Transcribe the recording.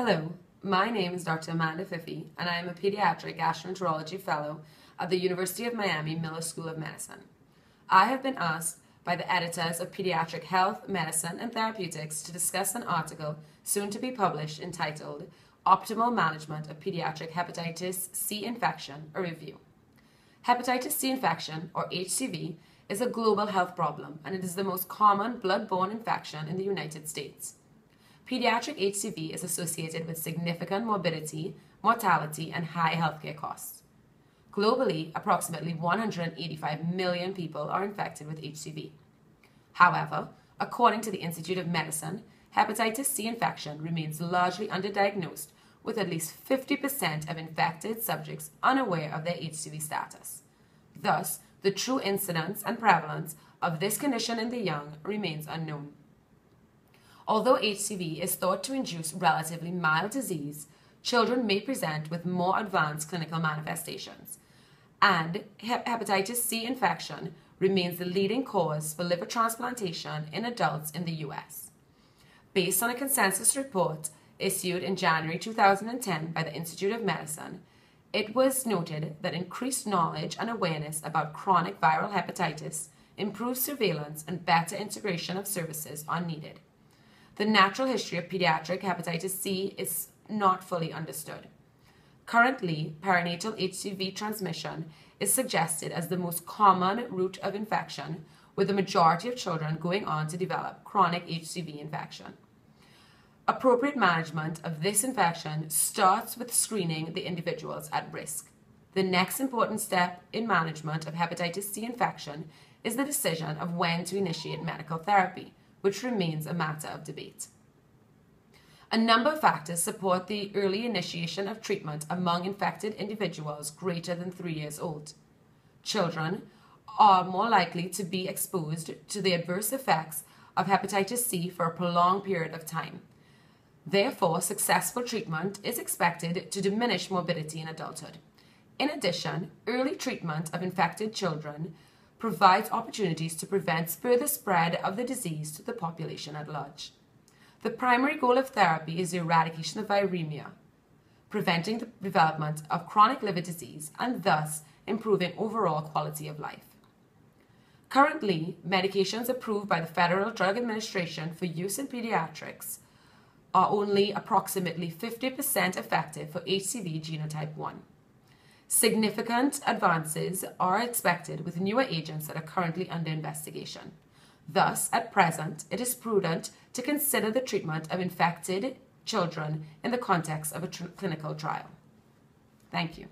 Hello, my name is Dr. Amanda Fifi, and I am a pediatric gastroenterology fellow at the University of Miami Miller School of Medicine. I have been asked by the editors of Pediatric Health, Medicine, and Therapeutics to discuss an article soon to be published entitled Optimal Management of Pediatric Hepatitis C Infection, a review. Hepatitis C infection, or HCV, is a global health problem and it is the most common blood-borne infection in the United States. Pediatric HCV is associated with significant morbidity, mortality, and high healthcare costs. Globally, approximately 185 million people are infected with HCV. However, according to the Institute of Medicine, hepatitis C infection remains largely underdiagnosed with at least 50% of infected subjects unaware of their HCV status. Thus, the true incidence and prevalence of this condition in the young remains unknown. Although HCV is thought to induce relatively mild disease, children may present with more advanced clinical manifestations, and hepatitis C infection remains the leading cause for liver transplantation in adults in the US. Based on a consensus report issued in January 2010 by the Institute of Medicine, it was noted that increased knowledge and awareness about chronic viral hepatitis, improved surveillance, and better integration of services are needed. The natural history of pediatric hepatitis C is not fully understood. Currently, perinatal HCV transmission is suggested as the most common route of infection, with the majority of children going on to develop chronic HCV infection. Appropriate management of this infection starts with screening the individuals at risk. The next important step in management of hepatitis C infection is the decision of when to initiate medical therapy, which remains a matter of debate. A number of factors support the early initiation of treatment among infected individuals greater than three years old. Children are more likely to be exposed to the adverse effects of hepatitis C for a prolonged period of time Therefore, successful treatment is expected to diminish morbidity in adulthood. In addition, early treatment of infected children provides opportunities to prevent further spread of the disease to the population at large. The primary goal of therapy is the eradication of viremia, preventing the development of chronic liver disease and thus improving overall quality of life. Currently, medications approved by the Federal Drug Administration for use in pediatrics are only approximately 50% effective for HCV genotype 1. Significant advances are expected with newer agents that are currently under investigation. Thus, at present, it is prudent to consider the treatment of infected children in the context of a tr- clinical trial. Thank you.